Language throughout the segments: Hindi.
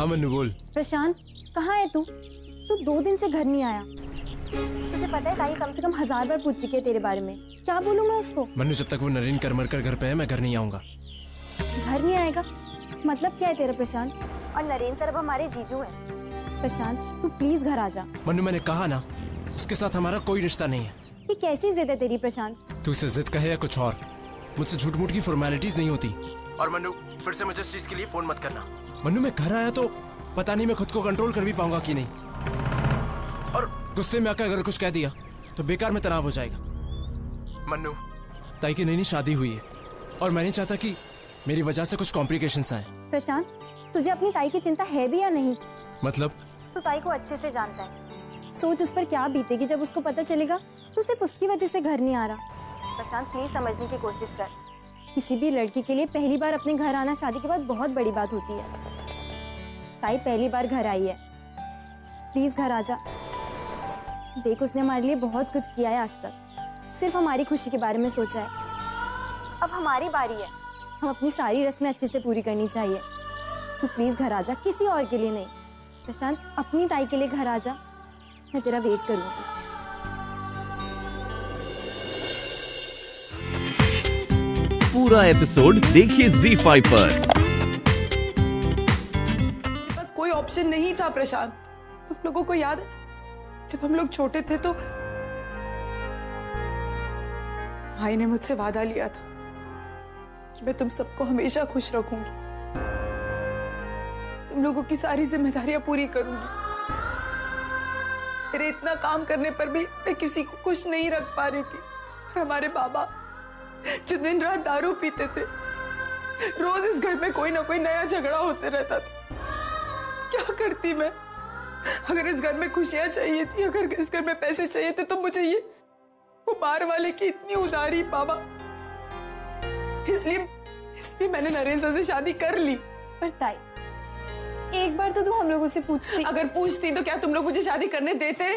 हाँ मन्नू बोल। प्रशांत कहाँ है तू? तू दो दिन से घर नहीं आया। तुझे पता है ताई कम से कम हज़ार बार पूछ चुकी है तेरे बारे में। क्या बोलूँ मैं उसको? मन्नू जब तक वो नरेन कर मर कर घर पे है मैं घर नहीं आऊँगा। घर नहीं आएगा? मतलब क्या है तेरा प्रशांत? और नरेन सर अब हमारे जीजू हैं। प्रशांत तू प्लीज़ घर आ जा। मनु मैंने कहा ना उसके साथ हमारा कोई रिश्ता नहीं है। ये कैसी जिद है तेरी प्रशांत? तू इसे जिद कहे या कुछ और? मुझसे झूठ मूठ की फॉर्मेलिटीज नहीं होती। और मनु फिर से मुझे इस चीज़ के लिए फ़ोन मत करना। मन्नू मैं घर आया तो पता नहीं मैं खुद को कंट्रोल कर भी पाऊँगा कि नहीं। और गुस्से में आकर अगर कुछ कह दिया तो बेकार में तनाव हो जाएगा। मन्नू ताई की नई नई शादी हुई है और मैं नहीं चाहता कि मेरी वजह से कुछ कॉम्प्लिकेशन आए। प्रशांत तुझे अपनी ताई की चिंता है भी या नहीं? मतलब? तू ताई को अच्छे से जानता है। सोच उस पर क्या बीतेगी जब उसको पता चलेगा? तो सिर्फ़ उसकी वजह से घर नहीं आ रहा। प्रशांत प्लीज़ समझने की कोशिश कर। किसी भी लड़की के लिए पहली बार अपने घर आना शादी के बाद बहुत बड़ी बात होती है। ताई, पहली बार घर आई है। प्लीज़ घर आ जा। देख, उसने हमारे लिए बहुत कुछ किया है आज तक। सिर्फ़ हमारी खुशी के बारे में सोचा है। अब हमारी बारी है। हम अपनी सारी रस्में अच्छे से पूरी करनी चाहिए। तू प्लीज़ घर आ जा, किसी और के लिए नहीं। प्रशांत, अपनी ताई के लिए घर आ जा। मैं तेरा वेट करूँगी। पूरा एपिसोड देखिए Z5 पर। बस कोई ऑप्शन नहीं था, प्रशांत। तुम लोगों को याद है? जब हम लोग छोटे थे तो भाई ने मुझसे वादा लिया था कि मैं तुम सबको हमेशा खुश रखूँगी। तुम लोगों की सारी जिम्मेदारियाँ पूरी करूँगी। मेरे इतना काम करने पर भी मैं किसी को खुश नहीं रख पा रही थी। हमारे बाबा जो दिन रात दारू पीते थे रोज इस घर में कोई ना कोई नया झगड़ा होते रहता था। क्या करती मैं? अगर इस घर में खुशियाँ चाहिए थी अगर इस घर में पैसे चाहिए थे तो मुझे ये वो बाहर वाले की इतनी उदारी बाबा। इसलिए इसलिए मैंने नरेंद्र से शादी कर ली। पर ताई एक बार तो तू हम लोगों से पूछती। अगर पूछती तो क्या तुम लोग मुझे शादी करने देते?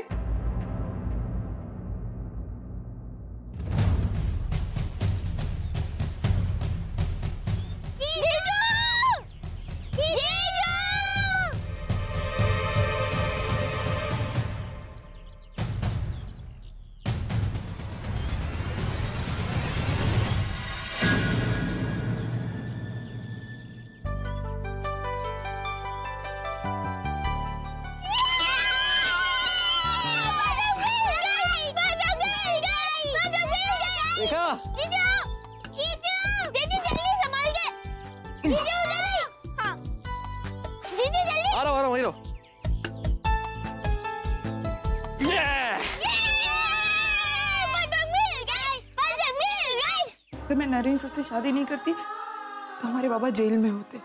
शादी नहीं करती तो हमारे बाबा जेल में होते।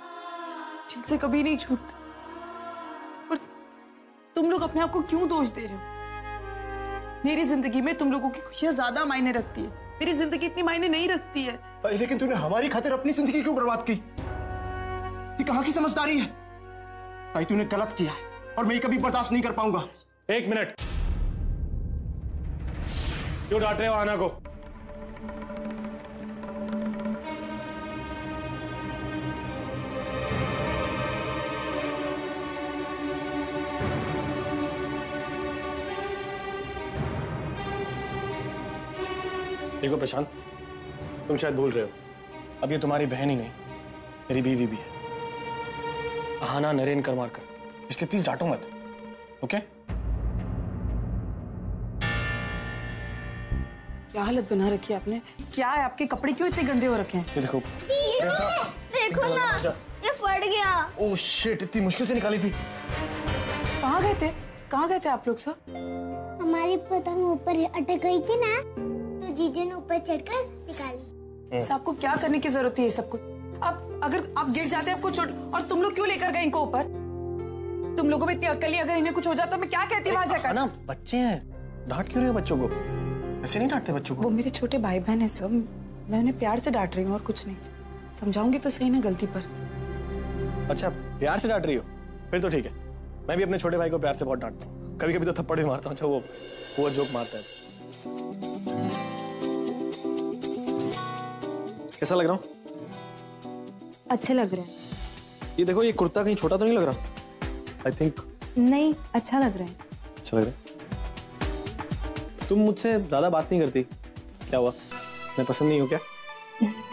जेल से कभी नहीं छूटते। और तुम लोग अपने आप को क्यों दोष दे रहे हो? मेरी ज़िंदगी में तुम लोगों की खुशियाँ ज़्यादा मायने रखती है। मेरी ज़िंदगी इतनी मायने नहीं रखती है। लेकिन तूने हमारी खातिर अपनी ज़िंदगी क्यों बर्बाद की? ये कहाँ की समझदारी है? ताई तूने गलत किया है और मैं ये कभी बर्दाश्त नहीं कर पाऊँगा। एक मिनट। क्यों डांट रहे हो आना को? देखो प्रशांत तुम शायद भूल रहे हो। अब ये तुम्हारी बहन ही नहीं मेरी बीवी भी है। आना नरेन करमार कर इसलिए प्लीज़ डांटो मत ओके क्या हालत बना रखी है आपने? क्या है? आपके कपड़े क्यों इतने गंदे हो रखे हैं? ये देखो। देखो। ना ये फट गया। ओह शिट इतनी मुश्किल से निकाली थी। कहाँ गए थे? कहाँ गए थे आप लोग सब? हमारी पतंग ऊपर अटक गई थी ना। जीजू ने ऊपर चढ़कर निकाली। आपको क्या करने की ज़रूरत है ये सब कुछ अब अगर आप गिर जाते आपको चोट और तुम लोग क्यों लेकर गए इनको ऊपर? तुम लोगों में इतनी अक्ल अगर इन्हें कुछ हो जाता मैं क्या कहती वहाँ जाकर? ना बच्चे हैं। डांट क्यों रहे हो बच्चों को? ऐसे नहीं डांटते बच्चों को? वो मेरे छोटे भाई बहन है सब। मैं उन्हें प्यार से डांट रही हूँ और कुछ नहीं। समझाऊँगी तो सही ना गलती पर। अच्छा प्यार से डांट रही हो? फिर तो ठीक है। मैं भी अपने छोटे भाई को प्यार से बहुत डांटता हूँ। कभी कभी तो थप्पड़ भी मारता हूँ। अच्छा वो वो जोक मारता है। कैसा लग रहा हूँ? अच्छे लग रहे हैं। ये देखो ये कुर्ता कहीं छोटा तो नहीं लग रहा? आई थिंक नहीं अच्छा लग रहा है। अच्छा लग रहा है। तुम मुझसे ज़्यादा बात नहीं करती। क्या हुआ? मैं पसंद नहीं हूँ क्या?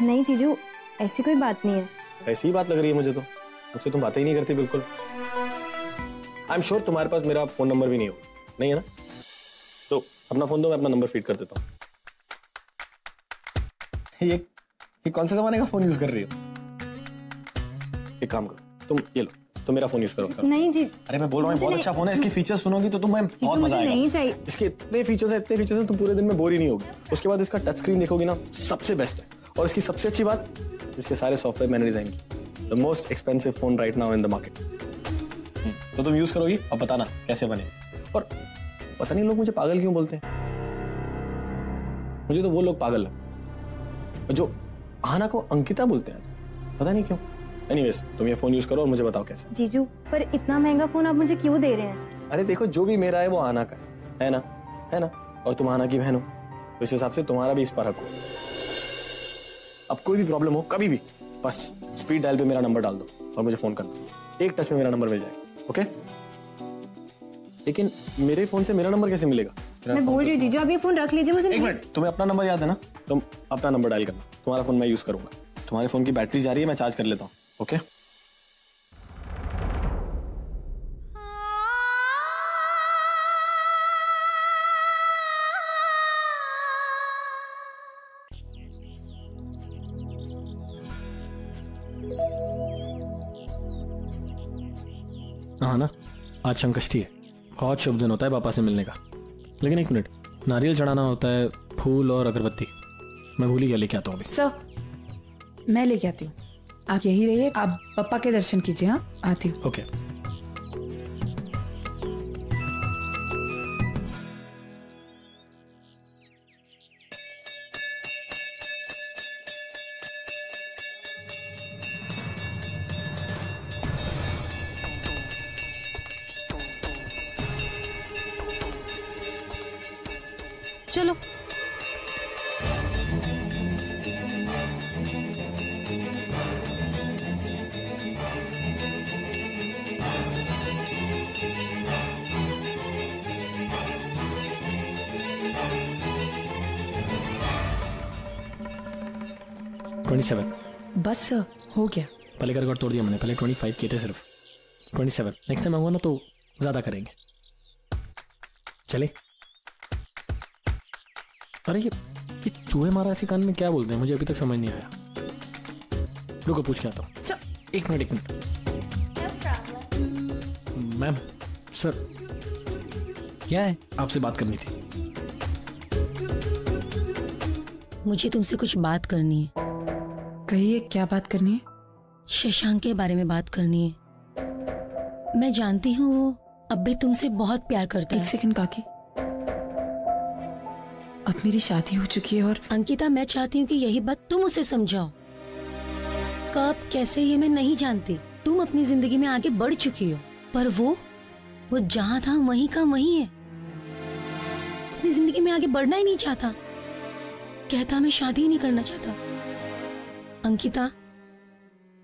नहीं जीजू ऐसी कोई बात नहीं है। ऐसी ही बात लग रही है मुझे तो। मुझसे तुम बातें ही नहीं करती बिल्कुल। आई एम श्योर तुम्हारे पास मेरा फ़ोन नंबर भी नहीं हो। नहीं है ना? तो अपना फ़ोन दो मैं अपना नंबर फ़ीड कर देता हूँ। ये ये कौन से जमाने का फ़ोन यूज़ कर रही हो? एक काम करो तुम ये लो तुम मेरा फ़ोन यूज़ करो। नहीं जी। अरे मैं बोल रहा हूँ बहुत अच्छा फ़ोन है इसके फीचर्स सुनोगी तो तुम्हें बहुत मज़ा आएगा। नहीं चाहिए। इसके इतने फीचर्स हैं इतने फीचर्स हैं तुम पूरे दिन में बोर ही नहीं होगी। उसके बाद इसका टच स्क्रीन देखोगी ना सबसे बेस्ट है। और इसकी सबसे अच्छी बात इसके सारे सॉफ्टवेयर मैंने डिज़ाइन की the most expensive phone right now in the market तो तुम यूज़ करोगी और बताना कैसे बने। और पता नहीं लोग मुझे पागल क्यों बोलते हैं? मुझे तो वो लोग पागल है जो आना को अंकिता बोलते हैं पता नहीं क्यों। एनीवेज तुम ये फ़ोन यूज़ करो और मुझे बताओ कैसे। जीजू पर इतना महँगा फ़ोन आप मुझे क्यों दे रहे हैं? अरे देखो जो भी मेरा है वो आना का है। है ना? है ना? और तुम आना की बहन हो। तो इस हिसाब से तुम्हारा भी इस पर हक हो। अब कोई भी प्रॉब्लम हो कभी भी बस स्पीड डायल पे मेरा नंबर डाल दो और मुझे फ़ोन करना। एक टच में मेरा नंबर मिल जाएगा ओके लेकिन मेरे फ़ोन से मेरा नंबर कैसे मिलेगा? मैं बोल रही हूँ जीजू आप ये फ़ोन रख लीजिए मुझे एक मिनट तुम्हें अपना नंबर याद है ना? तुम अपना नंबर डायल करना। तुम्हारा फ़ोन मैं यूज़ करूँगा। तुम्हारे फ़ोन की बैटरी जा रही है, मैं चार्ज कर लेता हूँ ओके हाँ ना? आज संकष्टी है। बहुत शुभ दिन होता है पापा से मिलने का। लेकिन एक मिनट, नारियल चढ़ाना होता है, फूल और अगरबत्ती। मैं भूल ही गया लेके आता हूँ अभी। सर मैं लेके आती हूँ। आप यही रहिए आप पप्पा के दर्शन कीजिए हाँ? आती हूँ। ओके चलो सेवन बस सर हो गया। पहले का रिकॉर्ड तोड़ दिया मैंने पहले ट्वेंटी फाइव किए थे सिर्फ़। ट्वेंटी सेवन नेक्स्ट टाइम आऊँगा ना तो ज़्यादा करेंगे। चले अरे ये ये चूहे मारा ऐसे कान में क्या बोलते हैं? मुझे अभी तक समझ नहीं आया। रुको पूछ के आता हूँ। सर। एक मिनट एक मिनट। मैम सर क्या है? आपसे बात करनी थी। मुझे तुमसे कुछ बात करनी है। कहिए क्या बात करनी है? शशांक के बारे में बात करनी है। मैं जानती हूँ वो अब भी तुमसे बहुत प्यार करता एक है। सेकंड काकी। अब मेरी शादी हो चुकी है और अंकिता मैं चाहती हूँ कि यही बात तुम उसे समझाओ। कब कैसे ये मैं नहीं जानती। तुम अपनी ज़िंदगी में आगे बढ़ चुकी हो पर वो वो जहाँ था वहीं का वहीं है। अपनी ज़िंदगी में आगे बढ़ना ही नहीं चाहता। कहता मैं शादी ही नहीं करना चाहता। अंकिता,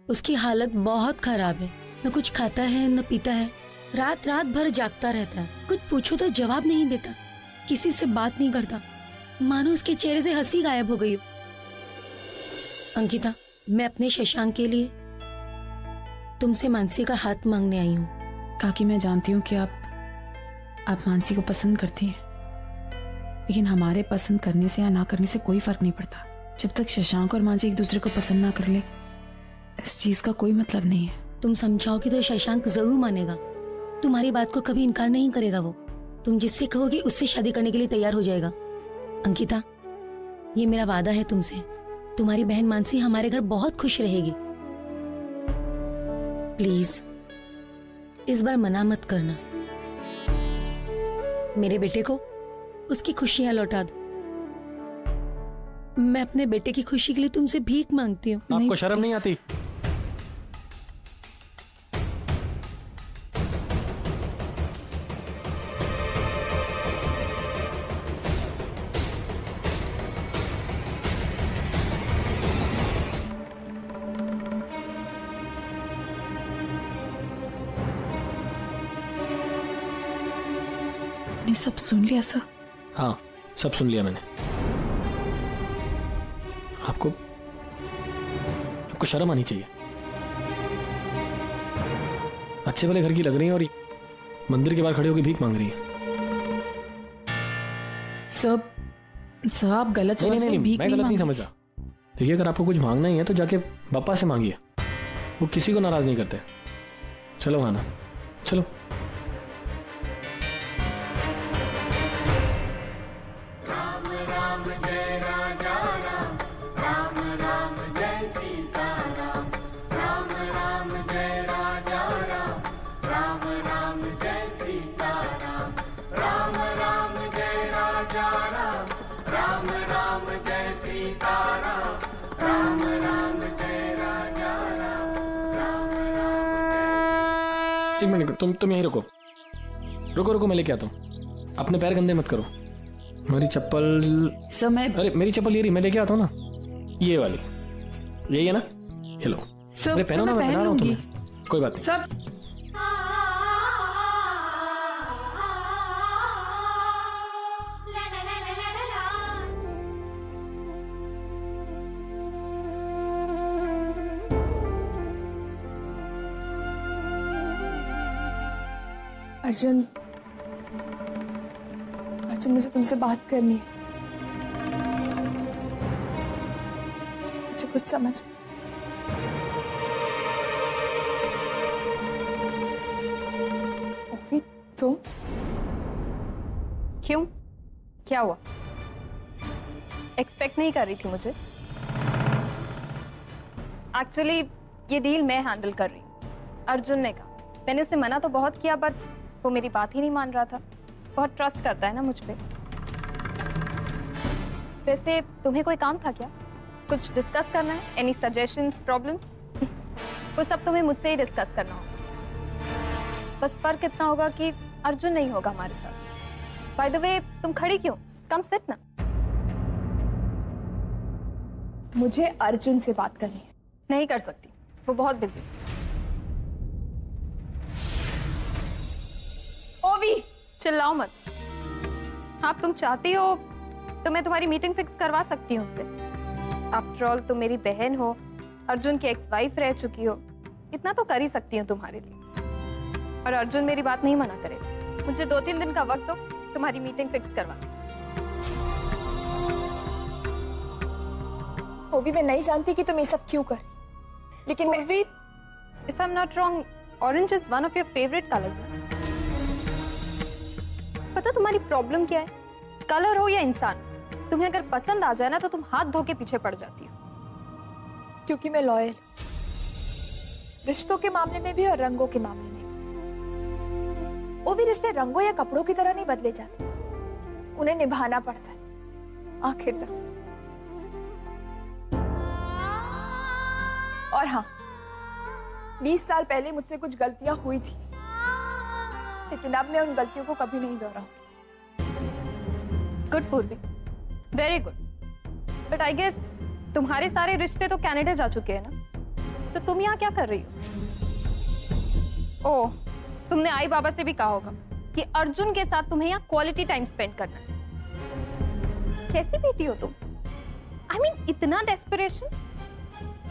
उसकी हालत बहुत खराब है। न कुछ खाता है, न पीता है। रात रात भर जागता रहता है। कुछ पूछो तो जवाब नहीं देता। किसी से बात नहीं करता। मानो उसके चेहरे से हँसी गायब हो गई हो। अंकिता, मैं अपने शशांक के लिए तुमसे मानसी का हाथ मांगने आई हूँ। काकी, मैं जानती हूँ कि आप आप मानसी को पसंद करती हैं। लेकिन हमारे पसंद करने से या ना करने से कोई फ़र्क नहीं पड़ता। जब तक शशांक और मानसी एक दूसरे को पसंद ना कर ले, इस चीज़ का कोई मतलब नहीं है। तुम समझाओगे तो शशांक ज़रूर मानेगा। तुम्हारी बात को कभी इनकार नहीं करेगा वो। तुम जिससे कहोगे उससे शादी करने के लिए तैयार हो जाएगा। अंकिता, ये मेरा वादा है तुमसे। तुम्हारी बहन मानसी हमारे घर बहुत खुश रहेगी। प्लीज़, इस बार मना मत करना। मेरे बेटे को उसकी खुशियाँ लौटा दो। मैं अपने बेटे की खुशी के लिए तुमसे भीख मांगती हूँ। आपको शर्म नहीं आती? आपने सब सुन लिया सर? हाँ सब सुन लिया मैंने। आपको शर्म आनी चाहिए। अच्छे वाले घर की लग रही है और मंदिर के बाहर खड़े होकर भीख मांग रही है। सब सर आप गलत नहीं समझ नहीं नहीं भीख मैं नहीं गलत नहीं समझ रहा देखिए अगर आपको कुछ मांगना ही है तो जाके पापा से मांगिए। वो किसी को नाराज़ नहीं करते। चलो खाना चलो। तुम तुम यहीं रुको। रुको रुको मैं लेके आता हूँ। अपने पैर गंदे मत करो। मेरी चप्पल सर मैं अरे मेरी चप्पल ये रही मैं लेके आता हूँ ना। ये वाली। यही है ना? हेलो लो। सर अरे पहनो ना मैं पहन लूँगी। तुम्हें। कोई बात नहीं। सब अर्जुन अर्जुन, मुझे तुमसे बात करनी है। मुझे कुछ समझ तुम? क्यों? क्या हुआ? एक्सपेक्ट नहीं कर रही थी मुझे। एक्चुअली ये डील मैं हैंडल कर रही हूँ। अर्जुन ने कहा। मैंने उसे मना तो बहुत किया बट वो मेरी बात ही नहीं मान रहा था। बहुत ट्रस्ट करता है ना मुझ पर वैसे तुम्हें कोई काम था क्या? कुछ डिस्कस करना है? एनी सजेशंस प्रॉब्लम्स वो सब तुम्हें मुझसे ही डिस्कस करना होगा। बस फ़र्क इतना होगा कि अर्जुन नहीं होगा हमारे साथ। बाय द वे तुम खड़ी क्यों? कम सिट ना। मुझे अर्जुन से बात करनी है। नहीं कर सकती। वो बहुत बिज़ी चिल्लाओ मत। हाँ तुम चाहती हो तो मैं तुम्हारी मीटिंग फिक्स करवा सकती हूँ उससे। आफ्टर ऑल तुम मेरी बहन हो अर्जुन की एक्स वाइफ रह चुकी हो। इतना तो कर ही सकती हूँ तुम्हारे लिए। और अर्जुन मेरी बात नहीं मना करे मुझे दो तीन दिन का वक्त हो तुम्हारी मीटिंग फिक्स करवा। ओवी मैं नहीं जानती कि तुम ये सब क्यों कर। लेकिन मैं Purvi, if I'm not wrong, orange is one of your favorite colors. पता तुम्हारी प्रॉब्लम क्या है? कलर हो या इंसान, तुम्हें अगर पसंद आ जाए ना तो तुम हाथ धो के पीछे पड़ जाती हो। क्योंकि मैं लॉयल रिश्तों के मामले में भी और रंगों के मामले में। वो भी रिश्ते रंगों या कपड़ों की तरह नहीं बदले जाते। उन्हें निभाना पड़ता है। आखिर तक। और हाँ बीस साल पहले मुझसे कुछ गलतियाँ हुई थी। लेकिन अब मैं उन गलतियों को कभी नहीं दोहराऊँगी। Good Purvi. Very good but I guess तुम्हारे सारे रिश्ते तो कनाडा जा चुके हैं ना? तो तुम यहाँ क्या कर रही हो? ओह तुमने आई बाबा से भी कहा होगा कि अर्जुन के साथ तुम्हें यहाँ क्वालिटी टाइम स्पेंड करना है। कैसी बेटी हो तुम? आई I मीन mean, इतना डेस्परेशन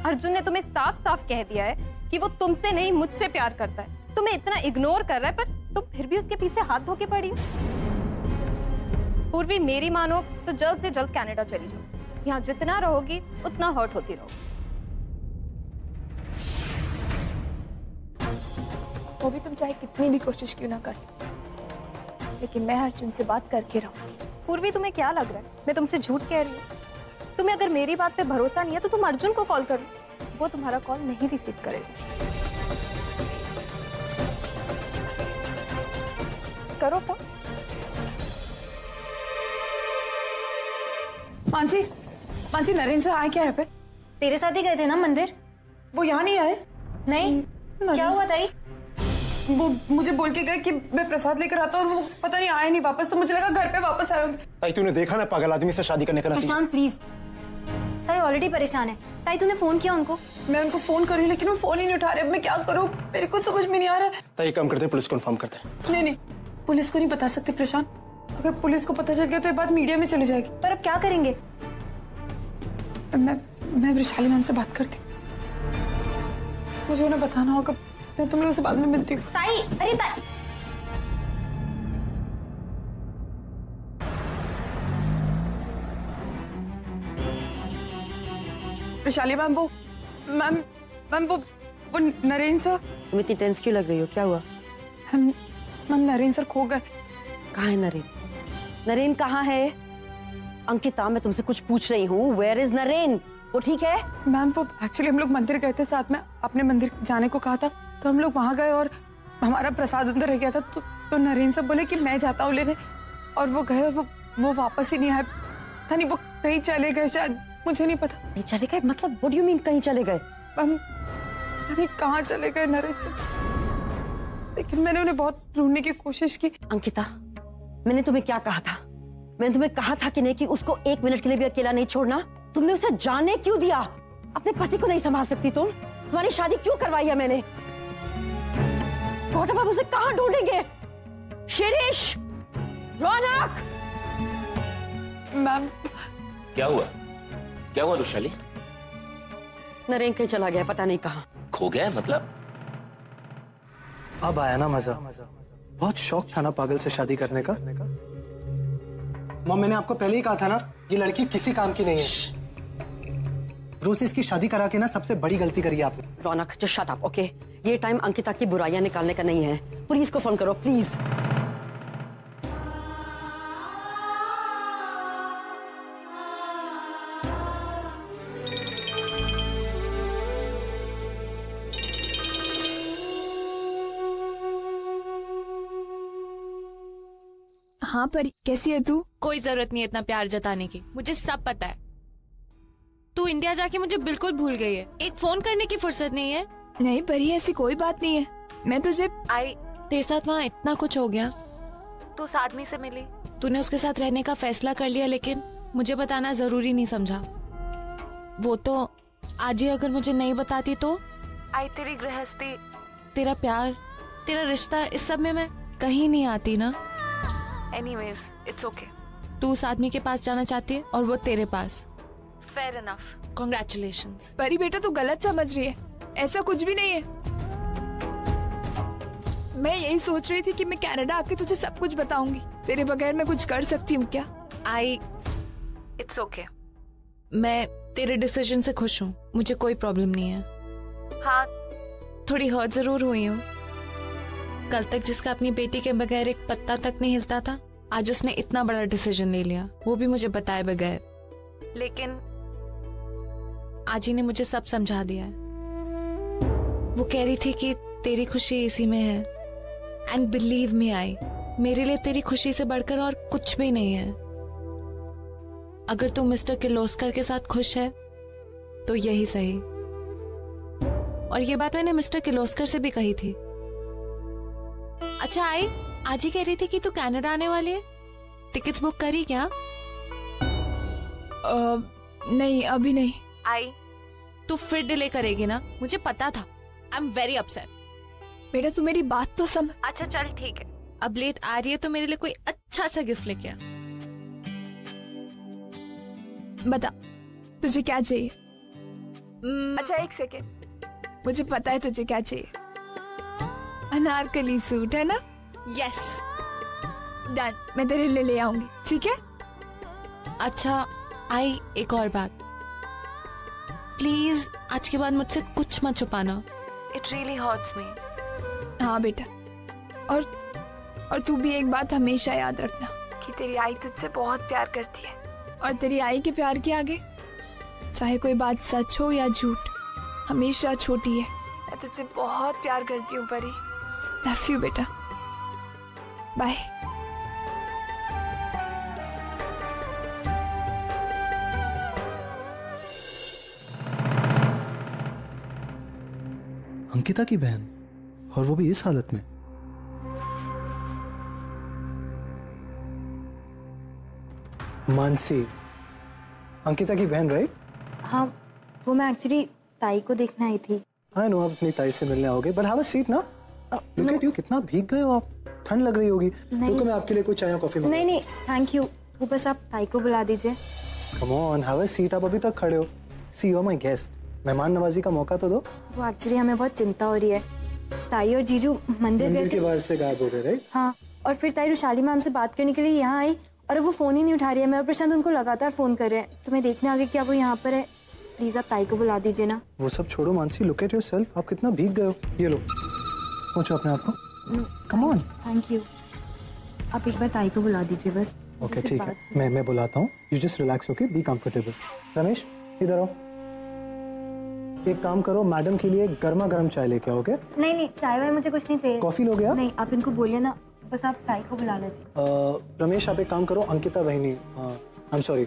अर्जुन ने तुम्हें साफ़ साफ़ कह दिया है कि वो तुमसे नहीं मुझसे प्यार करता है। तुम्हें इतना इग्नोर कर रहा है पर तुम फिर भी उसके पीछे हाथ धो के पड़ी पूर्वी मेरी मानो तो जल्द से जल्द कनाडा चली जाओ। यहाँ जितना रहोगी उतना हर्ट होती रहोगी वो भी तुम चाहे कितनी भी कोशिश क्यों ना कर। लेकिन मैं अर्जुन से बात करके रहूँगी पूर्वी तुम्हें क्या लग रहा है? मैं तुमसे झूठ कह रही हूँ। तुम्हें अगर मेरी बात पे भरोसा नहीं है तो तुम अर्जुन को कॉल करो वो तुम्हारा कॉल नहीं रिसीव करेगा। करो फ़ोन मानसी मानसी नरेंद्र सर आए क्या है पे? तेरे साथ ही गए थे ना मंदिर? वो यहाँ नहीं आए। नहीं? क्या हुआ ताई? वो मुझे बोल के गए कि मैं प्रसाद लेकर आता हूँ और वो पता नहीं आए नहीं वापस तो मुझे लगा घर पे वापस आए होंगे। ताई तूने देखा ना पागल आदमी से शादी करने का प्रशांत प्लीज़ ताई ऑलरेडी परेशान है। ताई तूने फ़ोन किया उनको? मैं उनको फ़ोन करी लेकिन वो फ़ोन ही नहीं उठा रहे। अब मैं क्या करूँ? मेरे कुछ समझ में नहीं आ रहा। है ताई काम करते पुलिस को इन्फॉर्म करते हैं। नहीं नहीं। पुलिस को नहीं बता सकते प्रशांत? अगर पुलिस को पता चल गया तो ये बात मीडिया में चली जाएगी। पर अब क्या करेंगे? मैं मैं वैशाली मैम से बात करती हूँ। मुझे उन्हें बताना होगा। मैं तुम लोगों से बाद में मिलती हूँ। ताई अरे ताई। वैशाली मैम वो मैम मैम वो वो नरेन सर? तुम इतनी टेंस क्यों लग रही हो? क्या हुआ? मैम मैम नरेन सर खो गए। कहाँ है नरेन? नरेन कहाँ है? अंकिता मैं तुमसे कुछ पूछ रही हूँ। Where is Naren? वो ठीक है? मैम वो एक्चुअली हम लोग मंदिर गए थे साथ में। अपने मंदिर जाने को कहा था तो हम लोग वहाँ गए और हमारा प्रसाद अंदर रह गया था। तो, तो नरेन सर बोले कि मैं जाता हूँ लेने। और वो गए और वो वो वापस ही नहीं आए। था नहीं वो कहीं चले गए शायद मुझे नहीं पता। नहीं चले गए? मतलब व्हाट यू मीन कहीं चले गए? मैम पता नहीं कहाँ चले गए नरेन सर। लेकिन मैंने उन्हें बहुत ढूँढने की कोशिश की। अंकिता मैंने तुम्हें क्या कहा था? मैंने तुम्हें कहा था कि नहीं कि उसको एक मिनट के लिए भी अकेला नहीं छोड़ना। तुमने उसे जाने क्यों दिया? अपने पति को नहीं संभाल सकती तुम। तुम्हारी शादी क्यों करवाई है मैंने? अब उसे कहाँ ढूंढेंगे? शिरीष! रौनक! मैम। क्या हुआ? क्या हुआ वैशाली नरेन कहीं चला गया पता नहीं कहा। खो गया मतलब? अब आया ना मज़ा। बहुत शौक था ना पागल से शादी करने का। मॉम मैंने आपको पहले ही कहा था ना ये लड़की किसी काम की नहीं है। रोज इसकी शादी करा के ना सबसे बड़ी गलती करी आपने। Raunak just shut up okay ये टाइम अंकिता की बुराइयाँ निकालने का नहीं है। पुलिस को फ़ोन करो प्लीज़ हाँ पर? कैसी है तू? कोई ज़रूरत नहीं है इतना प्यार जताने की। मुझे सब पता है। तू इंडिया जाके मुझे बिल्कुल भूल गई है। एक फ़ोन करने की फुर्सत नहीं है। नहीं परी ऐसी कोई बात नहीं है। मैं तुझे आई तेरे साथ वहाँ इतना कुछ हो गया। तू उस आदमी से मिली। तूने उसके साथ रहने का फैसला कर लिया लेकिन मुझे बताना ज़रूरी नहीं समझा। वो तो आज ही अगर मुझे नहीं बताती तो? आई तेरी गृहस्थी। तेरा प्यार तेरा रिश्ता इस सब में मैं कहीं नहीं आती ना? एनीवेज इट्स ओके तू उस आदमी के पास जाना चाहती है और वो तेरे पास। फेयर इनफ कॉन्ग्रेचुलेशन परी बेटा तू गलत समझ रही है। ऐसा कुछ भी नहीं है। मैं यही सोच रही थी कि मैं कनाडा आके तुझे सब कुछ बताऊँगी। तेरे बगैर मैं कुछ कर सकती हूँ क्या? आई इट्स ओके मैं तेरे डिसीज़न से खुश हूँ। मुझे कोई प्रॉब्लम नहीं है। हाँ। थोड़ी हर्ट ज़रूर हुई हूँ। कल तक जिसका अपनी बेटी के बगैर एक पत्ता तक नहीं हिलता था, आज उसने इतना बड़ा डिसीज़न ले लिया। वो भी मुझे बताए बगैर। लेकिन आज ने मुझे सब समझा दिया है। वो कह रही थी कि तेरी खुशी इसी में है। एंड बिलीव मी आई मेरे लिए तेरी खुशी से बढ़कर और कुछ भी नहीं है। अगर तू मिस्टर किर्लोस्कर के साथ खुश है तो यही सही। और ये बात मैंने मिस्टर किर्लोस्कर से भी कही थी। अच्छा आई आज ही कह रही थी कि तू कनाडा आने वाली है। टिकट्स बुक करी क्या? आ, नहीं अभी नहीं। आई तू फिर डिले करेगी ना? मुझे पता था। आई एम वेरी अपसेट बेटा तू मेरी बात तो समझ। अच्छा चल ठीक है। अब लेट आ रही है तो मेरे लिए कोई अच्छा सा गिफ्ट लेके आ। बता तुझे क्या चाहिए? Hmm, अच्छा एक सेकेंड मुझे पता है तुझे क्या चाहिए। अनारकली सूट है ना? यस डन मैं तेरे लिए ले आऊँगी ठीक है? अच्छा आई एक और बात। प्लीज़ आज के बाद मुझसे कुछ मत छुपाना। इट रियली हर्ट्स मी हाँ बेटा। और और तू भी एक बात हमेशा याद रखना कि तेरी आई तुझसे बहुत प्यार करती है। और तेरी आई के प्यार के आगे चाहे कोई बात सच हो या झूठ हमेशा छोटी है। मैं तुझसे बहुत प्यार करती हूँ परी। लव यू बेटा। बाय अंकिता की बहन और वो भी इस हालत में। मानसी अंकिता की बहन राइट हाँ वो मैं एक्चुअली ताई को देखने आई थी। आई नो आप अपनी ताई से मिलने आओगे बट हैव अ सीट ना। लुक एट यू कितना भीग गए हो आप? ठंड लग रही होगी। रुको मैं आपके लिए कोई चाय या कॉफ़ी नहीं नहीं थैंक यू वो बस आप ताई को बुला दीजिए। Come on have a seat आप अभी तक खड़े हो। सी यू माय गेस्ट मेहमान नवाजी का मौका तो दो। वो एक्चुअली हमें बहुत चिंता हो रही है। ताई और जीजू मंदिर गए के बाहर से गायब हो गए राइट हाँ और फिर ताई रुशाली मैम से बात करने के लिए यहाँ आई और अब वो फ़ोन ही नहीं उठा रही है। मैं और प्रशांत उनको लगातार फ़ोन कर रहे हैं। तो मैं देखने आगे क्या वो यहाँ पर है। प्लीज़ आप ताई को बुला दीजिए ना। वो सब छोड़ो मानसी लुक एट योरसेल्फ आप कितना भीग गए हो। ये लो। पूछो अपने आप को। कम ऑन थैंक यू आप एक बार ताई को बुला दीजिए बस। ओके ठीक है। मैं मैं बुलाता हूँ। You just relax okay be comfortable Ramesh इधर आओ। एक काम करो मैडम के लिए गर्मा गर्म चाय लेके आओ ओके नहीं नहीं चाय वाय मुझे कुछ नहीं चाहिए। कॉफ़ी लोगे आप? नहीं आप इनको बोलिए ना बस आप ताई को बुला लीजिए। रमेश आप एक काम करो अंकिता बहनी आई एम सॉरी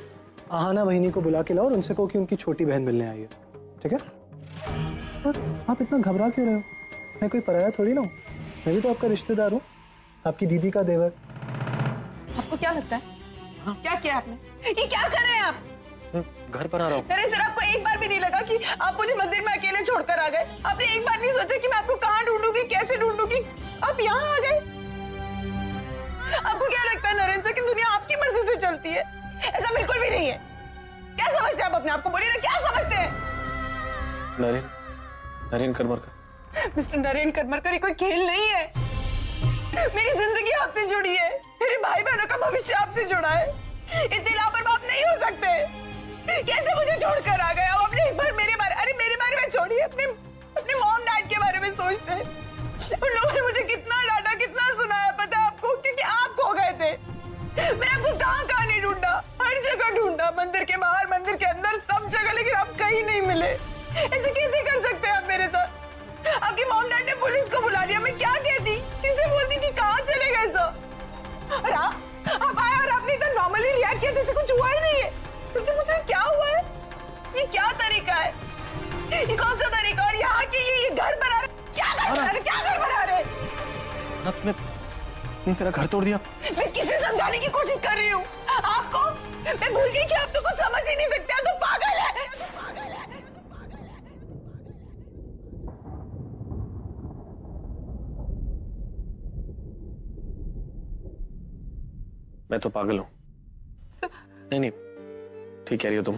आहाना बहनी को बुला के लाओ और उनसे कहो कि उनकी छोटी बहन मिलने आई है। ठीक है? पर आप इतना घबरा क्यों रहे हो? मैं कोई पराया थोड़ी ना हूँ। मैं भी तो आपका रिश्तेदार हूँ आपकी दीदी का देवर। आपको क्या लगता है? क्या किया आपने? ये क्या कर रहे हैं आप? घर पर आ रहा हूँ। अरे सर आपको एक बार भी नहीं लगा कि आप मुझे मंदिर में अकेले छोड़कर आ गए। आपने एक बार नहीं सोचा कि मैं आपको कहाँ ढूंढूँगी कैसे ढूंढूँगी? आप यहाँ आ गए। आपको क्या लगता है नरेंद्र सर कि दुनिया आपकी मर्ज़ी से चलती है? ऐसा बिल्कुल भी नहीं है। क्या समझते हैं आप अपने आप को? बोलिए ना क्या समझते हैं? नरेन नरेन करमरकर मिस्टर नरेंद्र करमरकर ये कोई खेल नहीं है। मेरी ज़िंदगी आपसे जुड़ी है। मेरे भाई बहनों का भविष्य आपसे जुड़ा है। इतने लापरवाह नहीं हो सकते। कैसे मुझे छोड़कर आ गए? आप अपने एक बार मेरे बारे अरे, मेरे बारे में छोड़िए। अपने अपने मॉम डैड के बारे में सोचते। हैं उन लोगों ने मुझे कितना डांटा, कितना सुनाया, पता है आपको? क्योंकि आप खो गए थे। मैं आपको कहाँ कहाँ नहीं ढूंढा? हर जगह ढूंढा। मंदिर के बाहर, मंदिर के अंदर, सब जगह, लेकिन आप कहीं नहीं मिले। ऐसे कैसे कर सकते हैं आप मेरे साथ? आपकी मॉम डैड ने पुलिस को बुला लिया। मैं क्या कहती किसे बोलती कि कहाँ चले गए सब और आप आप आए और आपने इतना नॉर्मली रिएक्ट किया जैसे कुछ हुआ ही नहीं है। सबसे पूछ रहे क्या हुआ है? ये क्या तरीका है? ये कौन सा तरीका और यहाँ के ये, घर बना रहे क्या घर बना रहे? क्या घर बना रहे? तुमने मेरा घर तोड़ दिया। मैं किसे समझाने की कोशिश कर रही हूँ? आपको मैं भूल गई कि आप तो कुछ समझ ही नहीं सकते आप तो पागल है मैं तो पागल हूँ। नहीं नहीं ठीक कह रही हो तुम।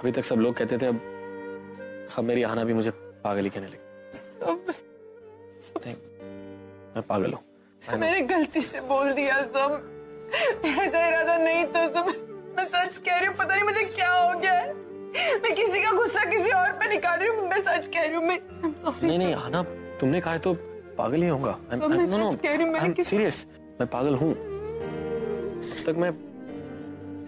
अभी तक सब लोग कहते थे अब अब मेरी आना भी मुझे पागल ही कहने लगी। नहीं मैं पागल हूँ। सब मैंने गलती से बोल दिया सब ऐसा इरादा नहीं था सब मैं सच कह रही हूँ पता नहीं मुझे क्या हो गया है। मैं किसी का गुस्सा किसी और पे निकाल रही हूँ मैं सच कह रही हूँ मैं sorry, नहीं नहीं आना तुमने कहा है तो पागल ही होगा तो मैं सच कह रही हूँ, मैंने सीरियस मैं पागल हूँ। तक मैं,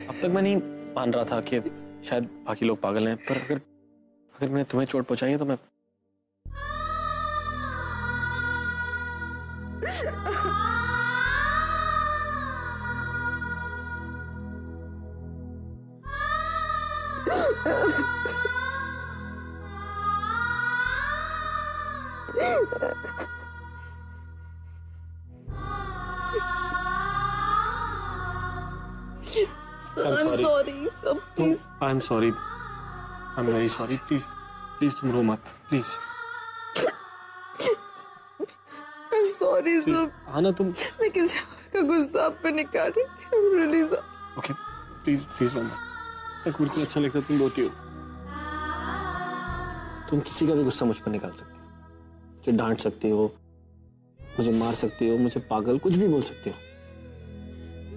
अब तक मैं नहीं मान रहा था कि शायद बाकी लोग पागल हैं, पर अगर अगर मैंने तुम्हें चोट पहुंचाई है तो मैं I'm I am sorry I am very sorry please please तुम रो मत प्लीज़ I'm sorry, सब आना तुम। मैं किसी और का गुस्सा आप पे निकाल रही थी I'm really sorry. Okay please please रो मत एक बिल्कुल अच्छा लगता तुम रोती हो। तुम किसी का भी गुस्सा मुझ पर निकाल सकती हो। मुझे डांट सकती हो। मुझे मार सकती हो। मुझे पागल कुछ भी बोल सकती हो।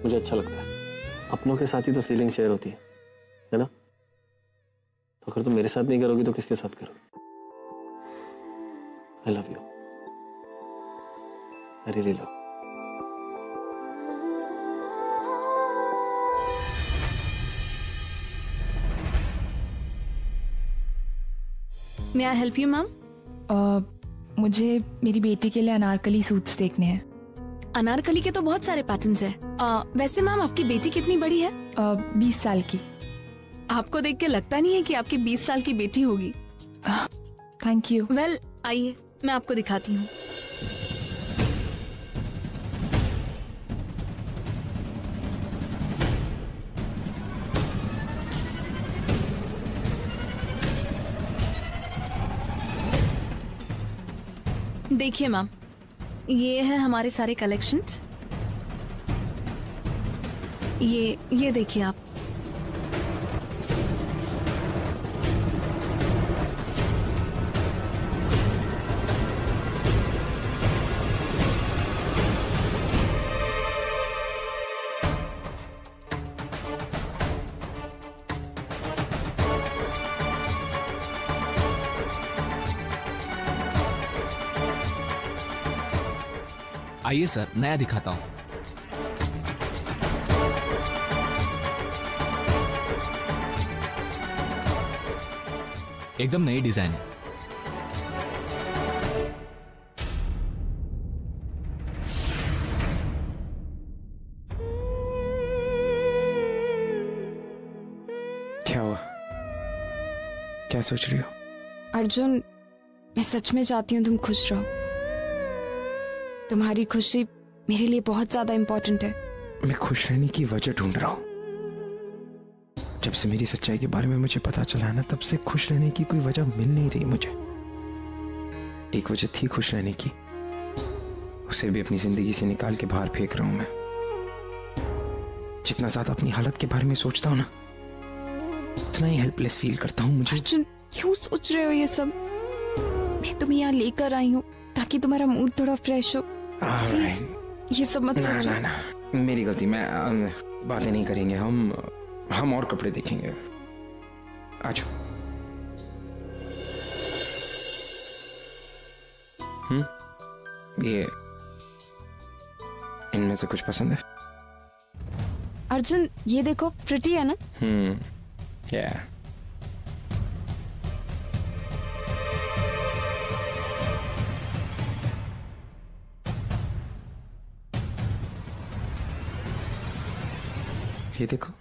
मुझे अच्छा लगता है। अपनों के साथ ही तो फीलिंग शेयर होती है। है ना अगर तुम मेरे साथ नहीं करोगी तो किसके साथ करोगी? I love you I really love may I help you ma'am मुझे मेरी बेटी के लिए अनारकली सूट्स देखने हैं। अनारकली के तो बहुत सारे पैटर्न्स हैं। अ, वैसे मैम आपकी बेटी कितनी बड़ी है? बीस साल की। आपको देख के लगता नहीं है कि आपकी बीस साल की बेटी होगी? थैंक यू वेल आइए मैं आपको दिखाती हूँ। देखिए मैम ये है हमारे सारे कलेक्शंस ये ये देखिए आप। आइए सर नया दिखाता हूँ। एकदम नई डिज़ाइन है। क्या हुआ? क्या सोच रही हो? अर्जुन मैं सच में चाहती हूँ तुम खुश रहो। तुम्हारी खुशी मेरे लिए बहुत ज़्यादा इम्पोर्टेंट है। मैं खुश रहने की वजह ढूंढ रहा हूँ। जब से मेरी सच्चाई के बारे में मुझे पता चला है ना तब से खुश रहने की कोई वजह मिल नहीं रही मुझे। एक वजह थी खुश रहने की। उसे भी अपनी ज़िंदगी से निकाल के बाहर फेंक रहा हूँ मैं। जितना ज़्यादा अपनी हालत के बारे में सोचता हूँ ना उतना ही हेल्पलेस फील करता हूँ मुझे। अर्जुन क्यों सोच रहे हो ये सब? मैं तुम्हें यहाँ लेकर आई हूँ ताकि तुम्हारा मूड थोड़ा फ्रेश हो। ये सब मत ना ना ना। मेरी गलती मैं बातें नहीं करेंगे। हम हम और कपड़े देखेंगे। आ जाओ। हम्म? ये इनमें से कुछ पसंद है? अर्जुन ये देखो प्रिटी है ना? हम्म या ये देखो।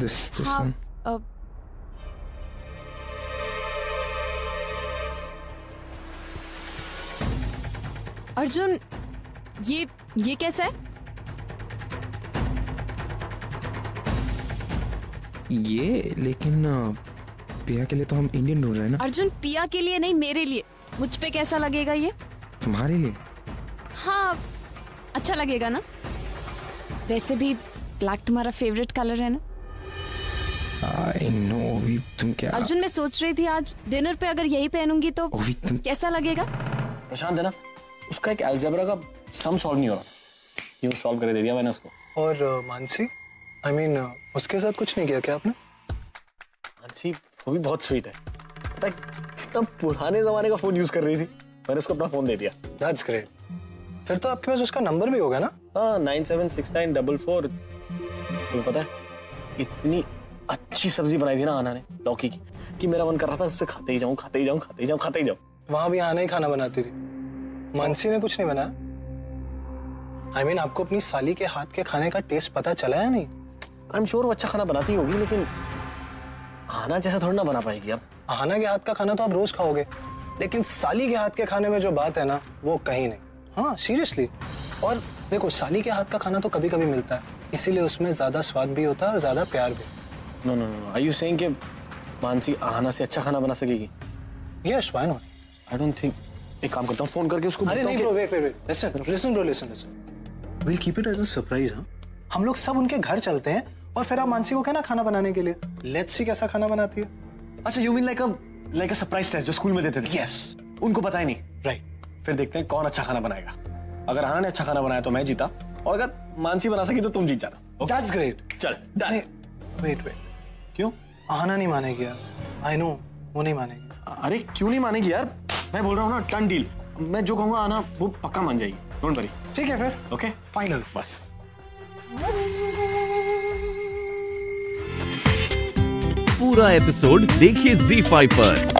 दिस दिस वन अर्जुन ये ये कैसा है? ये लेकिन पिया के लिए तो हम इंडियन ढूंढ रहे हैं ना। अर्जुन पिया के लिए नहीं मेरे लिए। मुझ पे कैसा लगेगा ये? तुम्हारे लिए? हाँ अच्छा लगेगा ना? वैसे भी ब्लैक तुम्हारा फेवरेट कलर है ना? आई नो अभी तुम क्या अर्जुन मैं सोच रही थी आज डिनर पे अगर यही पहनूँगी तो अभी तुम कैसा लगेगा? प्रशांत है ना? उसका एक एल्जेब्रा का सम सॉल्व नहीं हो रहा। यूँ सॉल्व कर दे दिया मैंने उसको। और मानसी? आई मीन उसके साथ कुछ नहीं किया क्या आपने? मानसी वो भी बहुत स्वीट है। पता है कितना पुराने जमाने का फ़ोन यूज़ कर रही थी। मैंने उसको अपना फ़ोन दे दिया। दैट्स ग्रेट फिर तो आपके पास उसका नंबर भी होगा ना? हाँ nine seven six nine double four तुम्हें पता है इतनी अच्छी सब्ज़ी बनाई थी ना आना ने लौकी की कि मेरा मन कर रहा था उससे खाते ही जाऊँ खाते ही जाऊँ खाते ही जाऊँ खाते ही जाऊँ। वहाँ भी आना ही खाना बनाती थी। मानसी ने कुछ नहीं बनाया। आई I मीन mean, आपको अपनी साली के हाथ के खाने का टेस्ट पता चला या नहीं? आई एम श्योर वो अच्छा खाना बनाती होगी लेकिन आना जैसा थोड़ा ना बना पाएगी अब। आना के हाथ का खाना तो आप रोज खाओगे लेकिन साली के हाथ के खाने में जो बात है ना वो कहीं नहीं। हाँ सीरियसली और देखो साली के हाथ का खाना तो कभी कभी मिलता है। इसीलिए उसमें ज़्यादा स्वाद भी होता है और ज़्यादा प्यार भी। No no no are you saying कि मानसी आना से अच्छा खाना बना सकेगी? Yes why not I don't think एक काम करता हूँ फ़ोन करके उसको अरे नहीं bro wait wait wait listen listen bro listen listen will keep it as a surprise हाँ हम लोग सब उनके घर चलते हैं और फिर आप मानसी को कहना खाना बनाने के लिए। लेट्स सी कैसा खाना बनाती है। अच्छा you mean like a like a surprise test जो स्कूल में देते थे? Yes yes. उनको पता ही नहीं। Right right. फिर देखते हैं कौन अच्छा खाना बनाएगा। अगर आना ने अच्छा खाना बनाया तो मैं जीता। और अगर मानसी बना सकी तो तुम जीत जाना। दैट्स ग्रेट चल डन वेट वेट क्यों? आना नहीं मानेगी यार। आई नो वो नहीं मानेगी। अरे क्यों नहीं मानेगी यार? मैं बोल रहा हूँ ना टन डील मैं जो कहूँगा आना वो पक्का मान जाएगी। डोंट वरी ठीक है फिर। ओके फाइनल बस। पूरा एपिसोड देखिए जी फाइव पर।